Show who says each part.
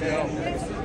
Speaker 1: Tchau.